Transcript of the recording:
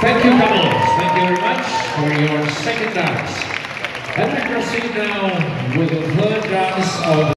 Thank you, Carlos. Thank you very much for your second dance. And me proceed now with the third dance of